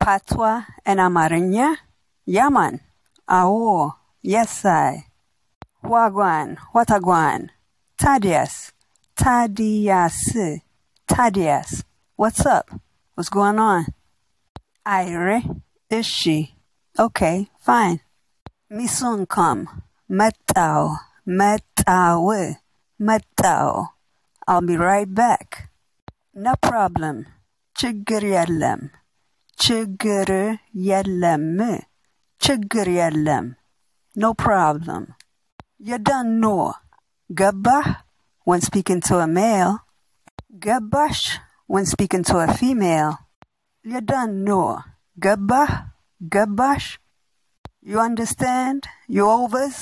Patwa and Amariña? Yaman. Awo. Yes, I. Wagwan. Watagwan. Tadias. Tadias. Tadias. What's up? What's going on? Ire. Is she? Okay, fine. Misunkam. Metao. Metao. Eh? Metao. I'll be right back No problem. ችግር የለም። ችግር የለም። ችግር የለም። No problem. You done know. ገባህ when speaking to a male. ገባሽ when speaking to a female. You done know. ገባህ ገባሽ You understand? You overs?